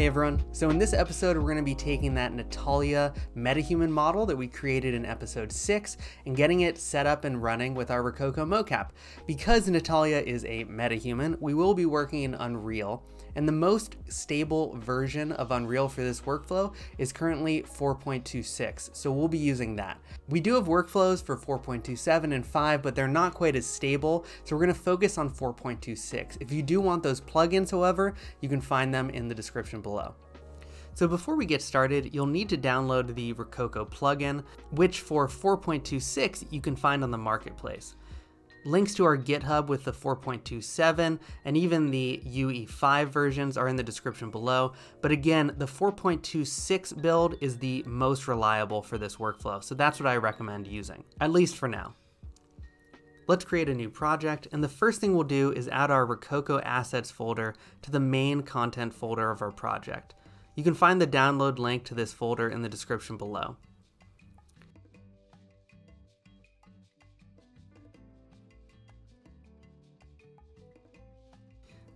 Hey everyone, so in this episode we're going to be taking that Natalia metahuman model that we created in episode 6 and getting it set up and running with our Rokoko mocap. Because Natalia is a metahuman, we will be working in Unreal, and the most stable version of Unreal for this workflow is currently 4.26, so we'll be using that. We do have workflows for 4.27 and 5, but they're not quite as stable, so we're going to focus on 4.26. If you do want those plugins, however, you can find them in the description below. So before we get started, you'll need to download the Rokoko plugin, which for 4.26 you can find on the marketplace. Links to our GitHub with the 4.27 and even the UE5 versions are in the description below. But again, the 4.26 build is the most reliable for this workflow, so that's what I recommend using, at least for now. Let's create a new project, and the first thing we'll do is add our Rokoko assets folder to the main content folder of our project. You can find the download link to this folder in the description below.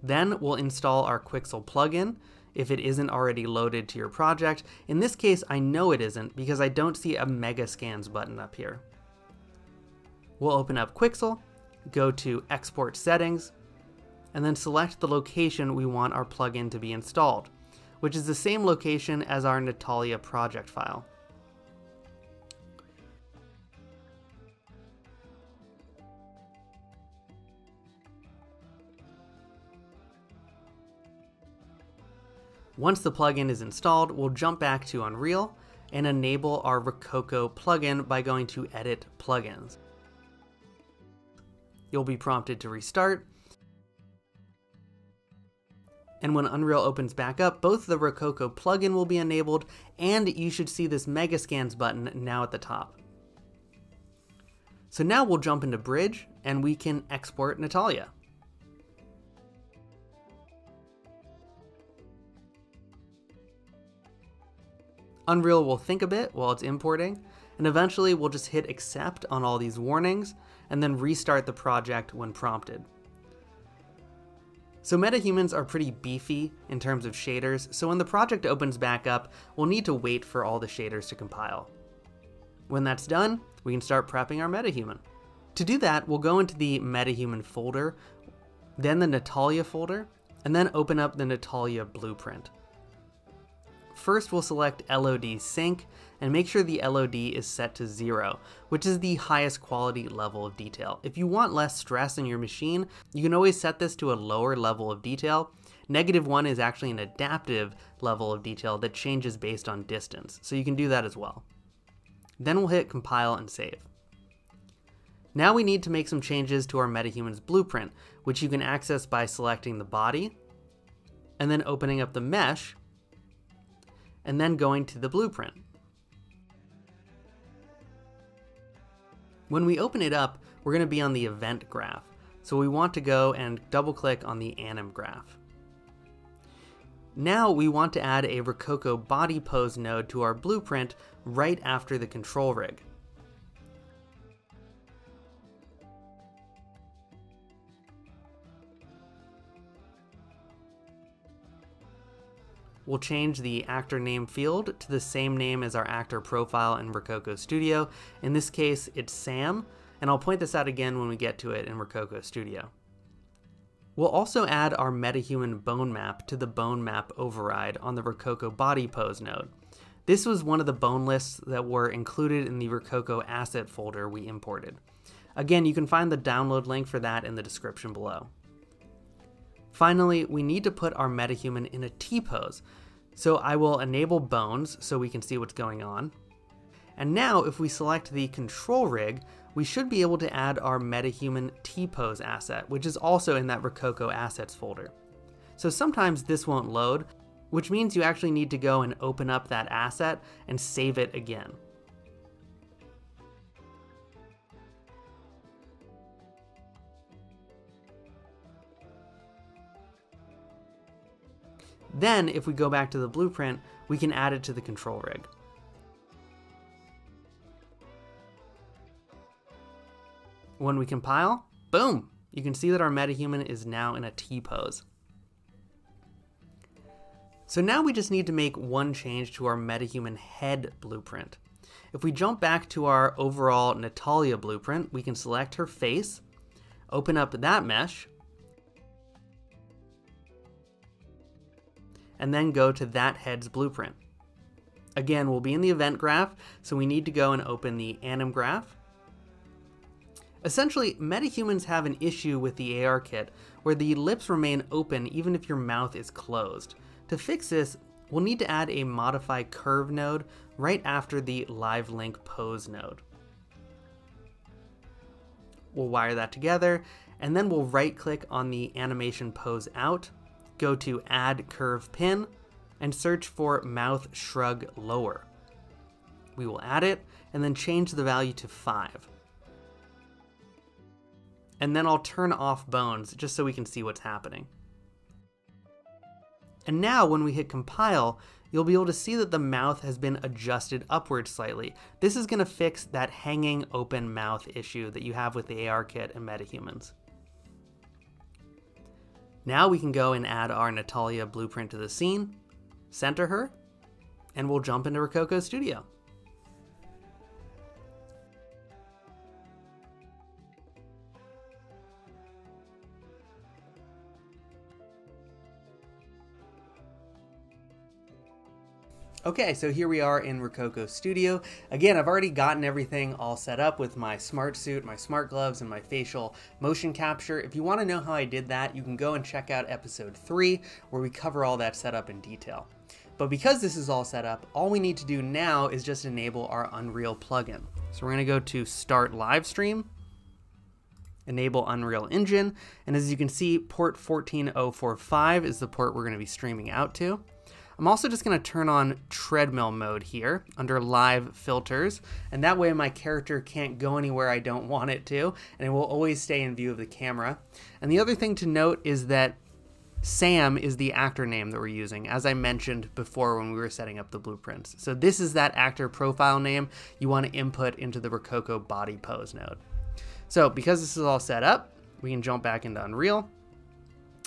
Then we'll install our Quixel plugin if it isn't already loaded to your project. In this case, I know it isn't because I don't see a Megascans button up here. We'll open up Quixel, go to Export Settings, and then select the location we want our plugin to be installed, which is the same location as our Natalia project file. Once the plugin is installed, we'll jump back to Unreal and enable our Rokoko plugin by going to Edit Plugins. You'll be prompted to restart. And when Unreal opens back up, both the Rokoko plugin will be enabled and you should see this Megascans button now at the top. So now we'll jump into Bridge and we can export Natalia. Unreal will think a bit while it's importing, and eventually we'll just hit accept on all these warnings, and then restart the project when prompted. So metahumans are pretty beefy in terms of shaders, so when the project opens back up, we'll need to wait for all the shaders to compile. When that's done, we can start prepping our metahuman. To do that, we'll go into the metahuman folder, then the Natalia folder, and then open up the Natalia blueprint. First we'll select LOD sync and make sure the LOD is set to zero, which is the highest quality level of detail. If you want less stress in your machine, you can always set this to a lower level of detail. Negative one is actually an adaptive level of detail that changes based on distance, so you can do that as well. Then we'll hit compile and save. Now we need to make some changes to our MetaHuman's blueprint, which you can access by selecting the body, and then opening up the mesh, and then going to the blueprint. When we open it up, we're going to be on the event graph. So we want to go and double click on the anim graph. Now we want to add a Rokoko body pose node to our blueprint right after the control rig. We'll change the actor name field to the same name as our actor profile in Rokoko Studio. In this case, it's Sam, and I'll point this out again when we get to it in Rokoko Studio. We'll also add our metahuman bone map to the bone map override on the Rokoko body pose node. This was one of the bone lists that were included in the Rokoko asset folder we imported. Again, you can find the download link for that in the description below. Finally, we need to put our metahuman in a T-pose. So I will enable bones so we can see what's going on. And now if we select the control rig, we should be able to add our metahuman T-pose asset, which is also in that Rokoko assets folder. So sometimes this won't load, which means you actually need to go and open up that asset and save it again. Then, if we go back to the blueprint, we can add it to the control rig. When we compile, boom, you can see that our metahuman is now in a T-pose. So now we just need to make one change to our MetaHuman head blueprint. If we jump back to our overall Natalia blueprint, we can select her face, open up that mesh, and then go to that head's blueprint. Again, we'll be in the event graph, so we need to go and open the anim graph. Essentially, metahumans have an issue with the ARKit, where the lips remain open even if your mouth is closed. To fix this, we'll need to add a modify curve node right after the live link pose node. We'll wire that together, and then we'll right click on the animation pose out, go to add curve pin, and search for mouth shrug lower. We will add it and then change the value to 5. And then I'll turn off bones just so we can see what's happening. And now when we hit compile, you'll be able to see that the mouth has been adjusted upward slightly. This is gonna fix that hanging open mouth issue that you have with the ARKit and MetaHumans. Now we can go and add our Natalia blueprint to the scene, center her, and we'll jump into Rokoko Studio. Okay, so here we are in Rokoko Studio. Again, I've already gotten everything all set up with my smart suit, my smart gloves, and my facial motion capture. If you want to know how I did that, you can go and check out episode 3, where we cover all that setup in detail. But because this is all set up, all we need to do now is just enable our Unreal plugin. So we're going to go to Start Live Stream, enable Unreal Engine, and as you can see, port 14045 is the port we're going to be streaming out to. I'm also just going to turn on treadmill mode here under live filters, and that way my character can't go anywhere I don't want it to, and it will always stay in view of the camera. And the other thing to note is that Sam is the actor name that we're using, as I mentioned before when we were setting up the blueprints. So this is that actor profile name you want to input into the Rokoko body pose node. So because this is all set up, we can jump back into Unreal.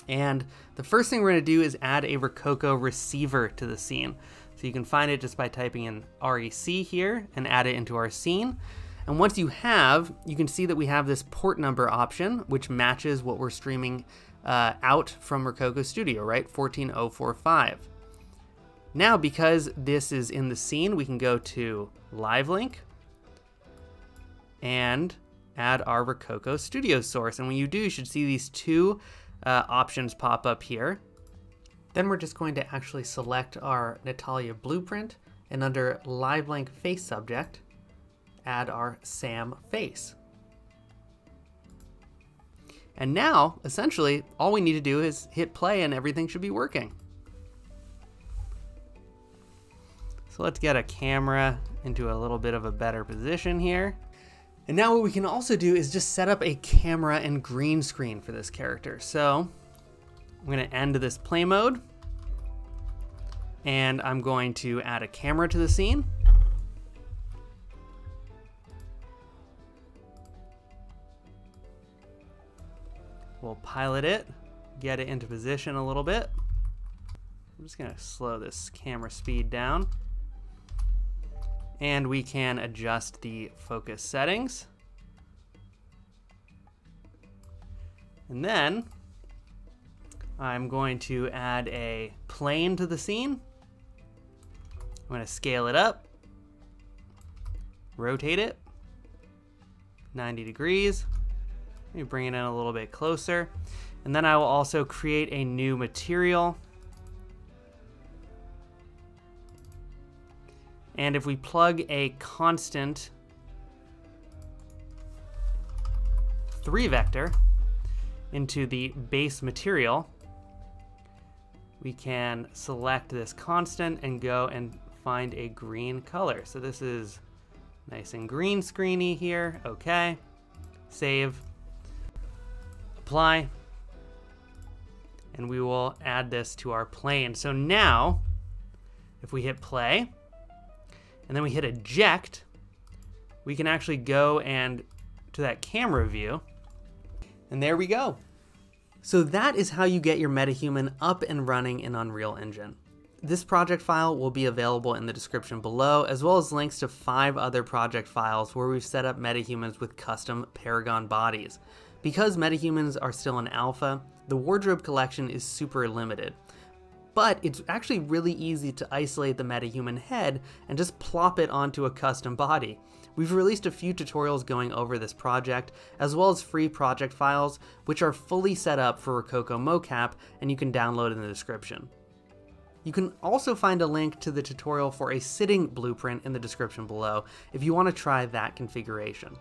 And the first thing we're going to do is add a Rokoko receiver to the scene. So you can find it just by typing in REC here and add it into our scene. And once you have, you can see that we have this port number option, which matches what we're streaming uh, out from Rokoko Studio, right? 14045. Now, because this is in the scene, we can go to Live Link and add our Rokoko Studio source. And when you do, you should see these two uh, options pop up here. Then we're just going to actually select our Natalia blueprint and under live link face subject, add our Sam face. And now, essentially, all we need to do is hit play and everything should be working. So let's get a camera into a little bit of a better position here. And now what we can also do is just set up a camera and green screen for this character. So I'm gonna end this play mode and I'm going to add a camera to the scene. We'll pilot it, get it into position a little bit. I'm just gonna slow this camera speed down and we can adjust the focus settings. And then I'm going to add a plane to the scene. I'm going to scale it up, rotate it 90 degrees. Let me bring it in a little bit closer. And then I will also create a new material And if we plug a constant 3 vector into the base material, we can select this constant and go and find a green color. So this is nice and green screeny here. Okay. Save. Apply. And we will add this to our plane. So now, if we hit play, and then we hit eject, we can actually go and to that camera view, and there we go. So that is how you get your MetaHuman up and running in Unreal Engine. This project file will be available in the description below, as well as links to five other project files where we've set up metahumans with custom Paragon bodies. Because metahumans are still in alpha, the wardrobe collection is super limited. But it's actually really easy to isolate the metahuman head and just plop it onto a custom body. We've released a few tutorials going over this project, as well as free project files, which are fully set up for Rokoko mocap and you can download in the description. You can also find a link to the tutorial for a sitting blueprint in the description below if you want to try that configuration.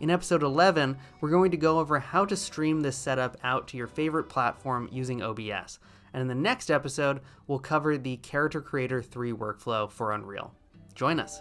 In episode 11, we're going to go over how to stream this setup out to your favorite platform using OBS. And in the next episode, we'll cover the Character Creator 3 workflow for Unreal. Join us!